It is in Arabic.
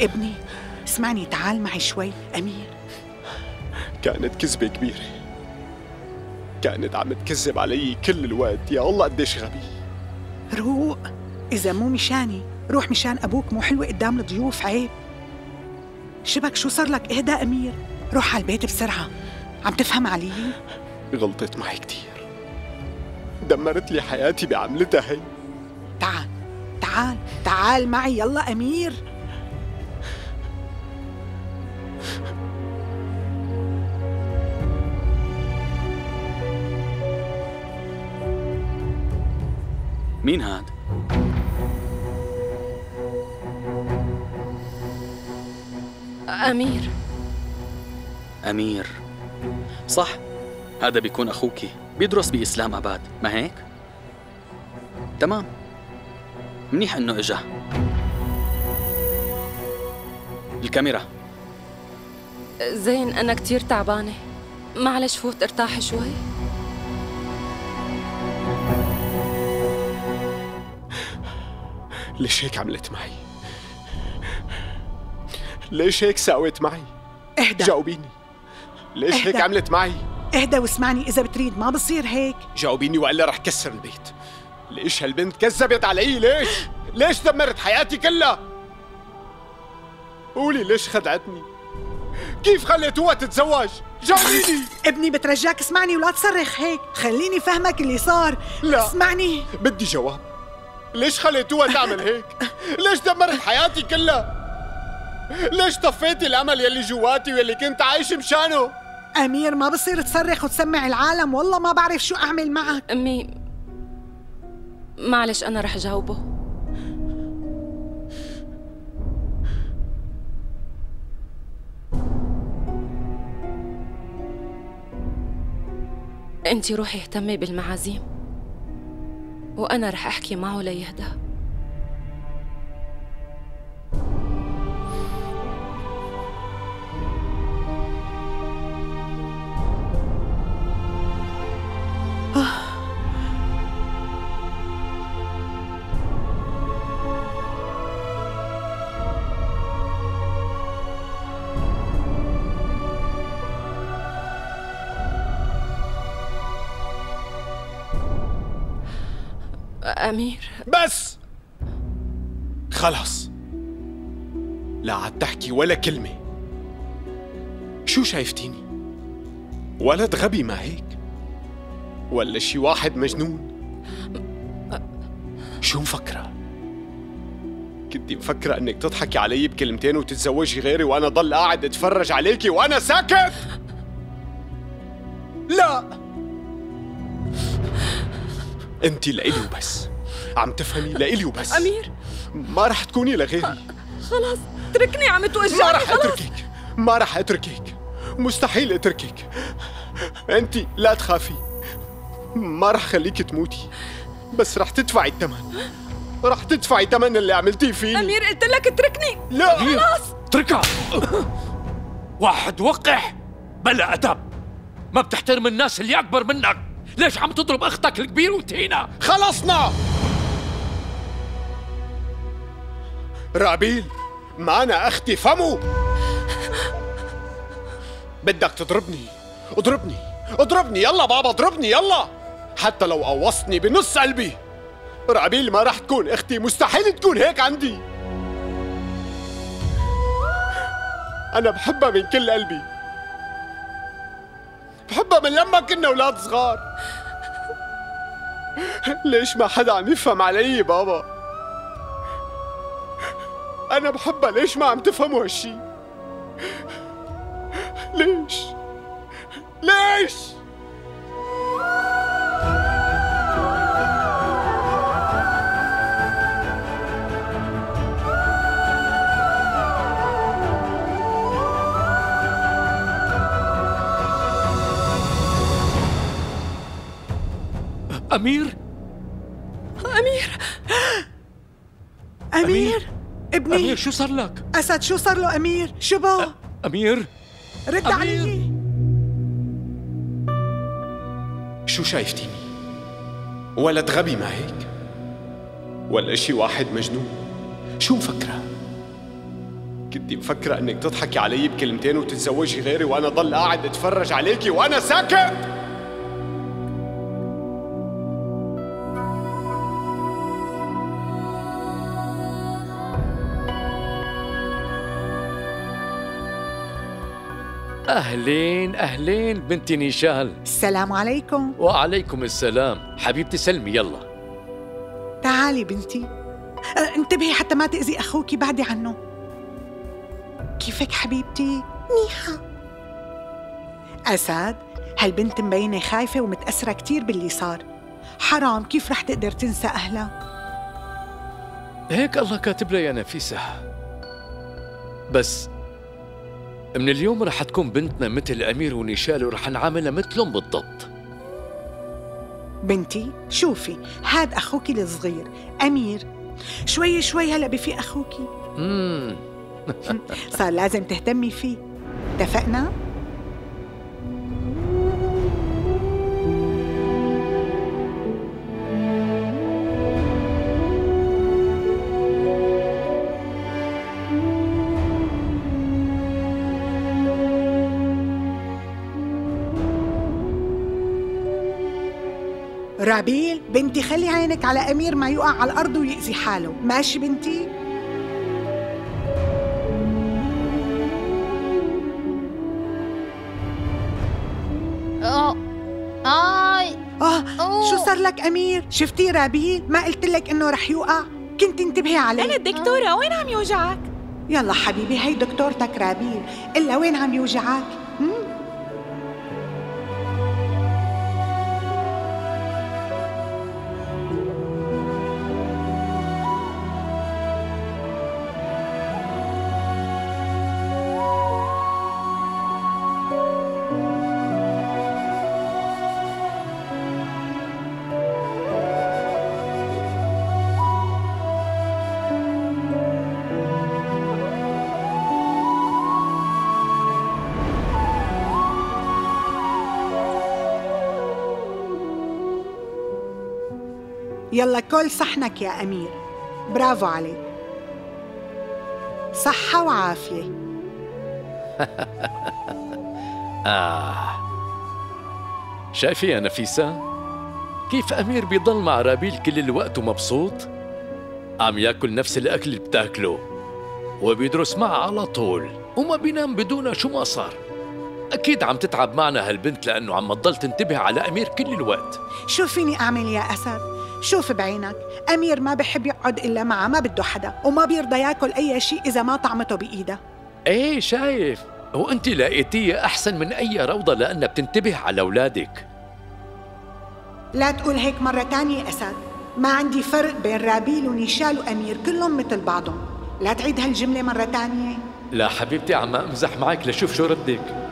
ابني اسمعني تعال معي شوي أمير. كانت كذبة كبيرة. كانت عم تكذب علي كل الوقت. يا الله قديش غبي. روق. إذا مو مشاني روح مشان أبوك مو حلوة قدام الضيوف عيب. شبك شو صار لك؟ إهدى أمير. روح على البيت بسرعة. عم تفهم علي؟ غلطت معي كتير. دمرت لي حياتي بعملتها هي. تعال تعال تعال معي يلا أمير. مين هاد؟ أمير. أمير. صح. هذا بيكون أخوكي بيدرس بإسلام أباد. ما هيك؟ تمام. منيح إنه إجا. الكاميرا. زين أنا كتير تعبانة. معلش فوت ارتاح شوي. ليش هيك عملت معي؟ ليش هيك ساويت معي؟ اهدى جاوبيني ليش اهدى. هيك عملت معي؟ اهدى واسمعني إذا بتريد ما بصير هيك جاوبيني وإلا رح كسر البيت ليش هالبنت كذبت علي ليش؟ ليش دمرت حياتي كلها؟ قولي ليش خدعتني؟ كيف خليتوها تتزوج؟ جاوبيني ابني بترجاك اسمعني ولا تصرخ هيك خليني فهمك اللي صار لا. اسمعني بدي جواب ليش خليتوها تعمل هيك؟ ليش دمرت حياتي كلها؟ ليش طفيتي الأمل يلي جواتي واللي كنت عايش مشانه؟ أمير ما بصير تصرخ وتسمع العالم والله ما بعرف شو أعمل معك أمي معلش أنا رح جاوبه انتي روحي اهتمي بالمعازيم وأنا رح أحكي معه ليهدى. أمير بس خلص لا عاد تحكي ولا كلمة شو شايفتيني؟ ولد غبي ما هيك؟ ولا شي واحد مجنون؟ شو مفكرة؟ كنتي مفكرة إنك تضحكي علي بكلمتين وتتزوجي غيري وأنا ضل قاعد أتفرج عليكي وأنا ساكت؟ لا انت لإلي وبس. عم تفهمي لإلي وبس. أمير. ما رح تكوني لغيري. خلاص اتركني عم ما توجعني رح أتركك. ما رح أتركك. مستحيل أتركك. انت لا تخافي. ما رح خليك تموتي. بس رح تدفعي الثمن. رح تدفعي ثمن اللي عملتيه فيني. أمير قلت لك اتركني. لا. خلاص. اتركها. واحد وقح. بلا أدب. ما بتحترم الناس اللي أكبر منك. ليش عم تضرب أختك الكبير وتهينها خلصنا! رابيل ما أنا أختي فمو! بدك تضربني؟ اضربني! اضربني! يلا بابا اضربني! يلا! حتى لو قوصتني بنص قلبي! رابيل ما رح تكون أختي مستحيل تكون هيك عندي! أنا بحبها من كل قلبي! بحبها من لما كنا أولاد صغار ليش ما حدا عم يفهم علي بابا أنا بحبها ليش ما عم تفهموا هالشي؟ أمير أمير أمير ابني أمير شو صار لك؟ أسد شو صار له أمير شو بو أمير رد أمير. علي شو شايفتيني؟ ولد غبي ما هيك؟ ولا شي واحد مجنون؟ شو مفكرة؟ كنت مفكرة إنك تضحكي علي بكلمتين وتتزوجي غيري وأنا ضل قاعد أتفرج عليكي وأنا ساكت أهلين أهلين بنتي نيشال السلام عليكم. وعليكم السلام. حبيبتي سلمي يلا. تعالي بنتي. أه، انتبهي حتى ما تأذي أخوك بعدي عنه. كيفك حبيبتي؟ منيحة. أسد هالبنت مبينة خايفة ومتأثرة كتير باللي صار. حرام كيف رح تقدر تنسى أهلها هيك الله كاتب لها يا نفيسة بس من اليوم رح تكون بنتنا مثل أمير ونيشال ورح نعاملها مثلهم بالضبط بنتي شوفي هاد أخوك الصغير أمير شوي شوي هلأ بفي أخوك. صار لازم تهتمي فيه اتفقنا؟ رابيل بنتي خلي عينك على أمير ما يقع على الأرض ويأذي حاله ماشي بنتي؟ آه. شو صار لك أمير؟ شفتي رابيل؟ ما قلت لك إنه رح يوقع؟ كنت انتبهي عليه أنا الدكتورة وين عم يوجعك؟ يلا حبيبي هي دكتورتك رابيل إلا وين عم يوجعك؟ يلا كل صحنك يا أمير. برافو عليك. صحة وعافية. آه. شايفة يا نفيسة؟ كيف أمير بيضل مع رابيل كل الوقت ومبسوط؟ عم ياكل نفس الأكل اللي بتاكله. وبيدرس معها على طول. وما بينام بدونها شو ما صار. أكيد عم تتعب معنا هالبنت لأنه عم تضل تنتبه على أمير كل الوقت. شو فيني أعمل يا أسد؟ شوف بعينك. أمير ما بحب يقعد إلا معها ما بده حدا وما بيرضى ياكل أي شيء إذا ما طعمته بإيده. إيه شايف. وأنت لقيتيها أحسن من أي روضة لانها بتنتبه على أولادك. لا تقول هيك مرة تانية أسد. ما عندي فرق بين رابيل ونيشال وأمير كلهم مثل بعضهم. لا تعيد هالجملة مرة تانية. لا حبيبتي عم أمزح معك لشوف شو ردك.